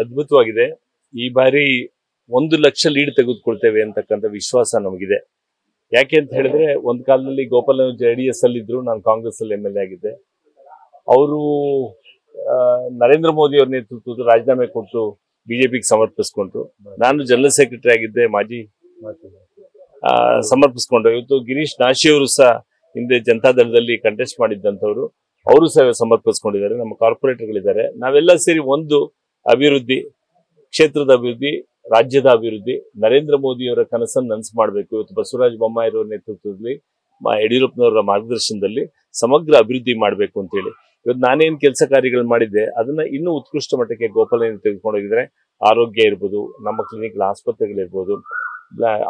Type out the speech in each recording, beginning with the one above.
ಅದ್ಭುತವಾಗಿದೆ. ಈ ಬಾರಿ ಒಂದು ಲಕ್ಷ ಲೀಡ್ ತೆಗೆದುಕೊಳ್ತೇವೆ ಅಂತಕ್ಕಂಥ ವಿಶ್ವಾಸ ನಮಗಿದೆ. ಯಾಕೆ ಅಂತ ಹೇಳಿದ್ರೆ, ಒಂದ್ ಕಾಲದಲ್ಲಿ ಗೋಪಾಲ ಜೆ ಡಿ ಎಸ್ ಅಲ್ಲಿ ಇದ್ರು ನಾನು ಕಾಂಗ್ರೆಸ್ ಅಲ್ಲಿ ಎಂ ಎಲ್ ಎ ಆಗಿದ್ದೆ. ಅವರು ನರೇಂದ್ರ ಮೋದಿ ಅವ್ರ ನೇತೃತ್ವದ ರಾಜೀನಾಮೆ ಕೊಟ್ಟು ಬಿಜೆಪಿಗೆ ಸಮರ್ಪಿಸ್ಕೊಂಡ್ರು. ನಾನು ಜನರಲ್ ಸೆಕ್ರೆಟರಿ ಆಗಿದ್ದೆ, ಮಾಜಿ ಸಮರ್ಪಿಸ್ಕೊಂಡ್ರು. ಇವತ್ತು ಗಿರೀಶ್ ನಾಶಿ ಅವರು ಸಹ ಹಿಂದೆ ಜನತಾದಳದಲ್ಲಿ ಕಂಟೆಸ್ಟ್ ಮಾಡಿದ್ದಂಥವ್ರು. ಅವರು ಸೇವೆ ಸಮರ್ಪಿಸ್ಕೊಂಡಿದ್ದಾರೆ, ನಮ್ಮ ಕಾರ್ಪೊರೇಟರ್ಗಳಿದ್ದಾರೆ. ನಾವೆಲ್ಲ ಸೇರಿ ಒಂದು ಅಭಿವೃದ್ಧಿ, ಕ್ಷೇತ್ರದ ಅಭಿವೃದ್ಧಿ, ರಾಜ್ಯದ ಅಭಿವೃದ್ಧಿ, ನರೇಂದ್ರ ಮೋದಿಯವರ ಕನಸನ್ನು ನನಸು ಮಾಡಬೇಕು. ಇವತ್ತು ಬಸವರಾಜ ಬೊಮ್ಮಾಯಿರವರ ನೇತೃತ್ವದಲ್ಲಿ ಯಡಿಯೂರಪ್ಪನವರ ಮಾರ್ಗದರ್ಶನದಲ್ಲಿ ಸಮಗ್ರ ಅಭಿವೃದ್ಧಿ ಮಾಡಬೇಕು ಅಂತೇಳಿ. ಇವತ್ತು ನಾನೇನು ಕೆಲಸ ಕಾರ್ಯಗಳು ಮಾಡಿದ್ದೆ, ಅದನ್ನ ಇನ್ನೂ ಉತ್ಕೃಷ್ಟ ಮಟ್ಟಕ್ಕೆ ಗೋಪಾಲನೆ ತೆಗೆದುಕೊಂಡು ಹೋಗಿದ್ರೆ ಆರೋಗ್ಯ ಇರ್ಬೋದು, ನಮ್ಮ ಕ್ಲಿನಿಕ್ ಆಸ್ಪತ್ರೆಗಳಿರ್ಬೋದು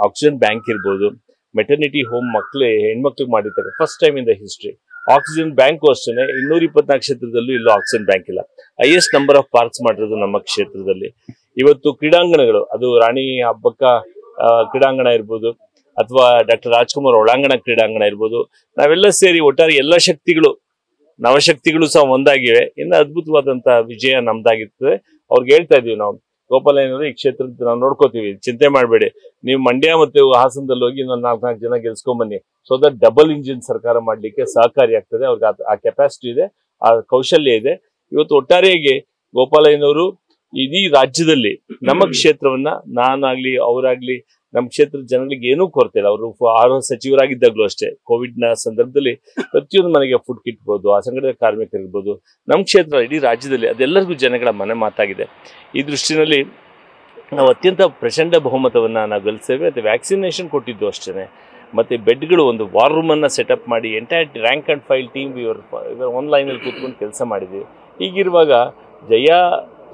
ಆಕ್ಸಿಜನ್ ಬ್ಯಾಂಕ್ ಇರ್ಬೋದು ಮೆಟರ್ನಿಟಿ ಹೋಮ್ ಮಕ್ಳು, ಹೆಣ್ಮಕ್ಳಿಗೆ ಮಾಡಿರ್ತಾರೆ first time in the history oxygen bank ಅಷ್ಟೇ ಇನ್ನೂರ ಇಪ್ಪತ್ನಾಲ್ಕು ಕ್ಷೇತ್ರದಲ್ಲೂ ಇಲ್ಲೂ ಆಕ್ಸಿಜನ್ ಬ್ಯಾಂಕ್ ಇಲ್ಲ. ಹೈಯೆಸ್ಟ್ ನಂಬರ್ ಆಫ್ ಪಾರ್ಕ್ಸ್ ಮಾಡಿರೋದು ನಮ್ಮ ಕ್ಷೇತ್ರದಲ್ಲಿ. ಇವತ್ತು ಕ್ರೀಡಾಂಗಣಗಳು, ಅದು ರಾಣಿ ಹಬ್ಬಕ್ಕ ಕ್ರೀಡಾಂಗಣ ಇರ್ಬೋದು, ಅಥವಾ ಡಾಕ್ಟರ್ ರಾಜ್ಕುಮಾರ್ ಒಳಾಂಗಣ ಕ್ರೀಡಾಂಗಣ ಇರ್ಬೋದು, ನಾವೆಲ್ಲ ಸೇರಿ ಒಟ್ಟಾರೆ ಎಲ್ಲ ಶಕ್ತಿಗಳು, ನವಶಕ್ತಿಗಳು ಸಹ ಒಂದಾಗಿವೆ. ಇನ್ನು ಅದ್ಭುತವಾದಂತಹ ವಿಜಯ ನಮ್ದಾಗಿರ್ತದೆ. ಅವ್ರಿಗೆ ಹೇಳ್ತಾ ಇದೀವಿ ನಾವು. ಗೋಪಾಲ ಏನಂದ್ರೆ ಈ ಕ್ಷೇತ್ರದ ನಾವು ನೋಡ್ಕೋತೀವಿ. ಚಿಂತೆ ಮಾಡಬೇಡಿ. ನೀವು ಮಂಡ್ಯ ಮತ್ತು ಹಾಸನದಲ್ಲಿ ಹೋಗಿ ನಾಲ್ಕು ನಾಲ್ಕು ಜನ ಗೆಲ್ಸ್ಕೊಂಬನ್ನಿ. ಸೊ ದಟ್ ಡಬಲ್ ಇಂಜಿನ್ ಸರ್ಕಾರ ಮಾಡಲಿಕ್ಕೆ ಸಹಕಾರಿ ಆಗ್ತದೆ. ಅವ್ರಿಗೆ ಆ ಕೆಪಾಸಿಟಿ ಇದೆ, ಆ ಕೌಶಲ್ಯ ಇದೆ. ಇವತ್ತು ಒಟ್ಟಾರೆಯಾಗಿ ಗೋಪಾಲಯ್ಯನವರು ಇಡೀ ರಾಜ್ಯದಲ್ಲಿ ನಮ್ಮ ಕ್ಷೇತ್ರವನ್ನ ನಾನಾಗ್ಲಿ, ಅವರಾಗ್ಲಿ ನಮ್ಮ ಕ್ಷೇತ್ರದ ಜನಗಳಿಗೆ ಏನೂ ಕೊರತೆ ಇಲ್ಲ. ಅವರು ಆರೋಗ್ಯ ಸಚಿವರಾಗಿದ್ದಾಗಲೂ ಅಷ್ಟೇ. ಕೋವಿಡ್ನ ಸಂದರ್ಭದಲ್ಲಿ ಪ್ರತಿಯೊಂದು ಮನೆಗೆ ಫುಡ್ ಕಿಟ್ ಇರ್ಬೋದು, ಅಸಂಘಟಿತ ಕಾರ್ಮಿಕರಿರ್ಬೋದು ನಮ್ಮ ಕ್ಷೇತ್ರ ಇಡೀ ರಾಜ್ಯದಲ್ಲಿ ಅದೆಲ್ಲರಿಗೂ ಜನಗಳ ಮನೆ ಮಾತಾಗಿದೆ. ಈ ದೃಷ್ಟಿನಲ್ಲಿ ನಾವು ಅತ್ಯಂತ ಪ್ರಚಂಡ ಬಹುಮತವನ್ನು ನಾವು ಗಳಿಸ್ತೇವೆ. ಮತ್ತು ವ್ಯಾಕ್ಸಿನೇಷನ್ ಕೊಟ್ಟಿದ್ದು ಅಷ್ಟೇ ಮತ್ತು ಬೆಡ್ಗಳು ಒಂದು ವಾರ್ ರೂಮನ್ನು ಸೆಟಪ್ ಮಾಡಿ entire rank and file team ಇವರು ಇವರು ಆನ್ಲೈನಲ್ಲಿ ಕೂತ್ಕೊಂಡು ಕೆಲಸ ಮಾಡಿದ್ವಿ. ಹೀಗಿರುವಾಗ ಜಯ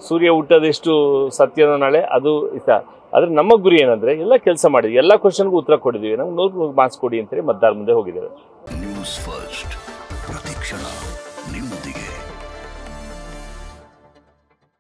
ಸೂರ್ಯ ಹುಟ್ಟೋದೆಷ್ಟು ಸತ್ಯನೋ ನಾಳೆ ಅದು ಇಷ್ಟ. ಆದರೆ ನಮ್ಮ ಗುರಿ ಏನಂದರೆ ಎಲ್ಲ ಕೆಲಸ ಮಾಡಿದ್ವಿ. ಎಲ್ಲ ಕ್ವಶನ್ಗೂ ಉತ್ತರ ಕೊಟ್ಟಿದ್ದೀವಿ ನಮ್ಗೆ ನೂರು ಮಾರ್ಕ್ಸ್ ಕೊಡಿ ಅಂತೇಳಿ ಮತದಾರ ಮುಂದೆ ಹೋಗಿದ್ದೇವೆ ನ್ಯೂಸ್ ಫಸ್ಟ್ ಪ್ರತಿಕ್ಷಣ ನಿಮ್ಮೊಂದಿಗೆ.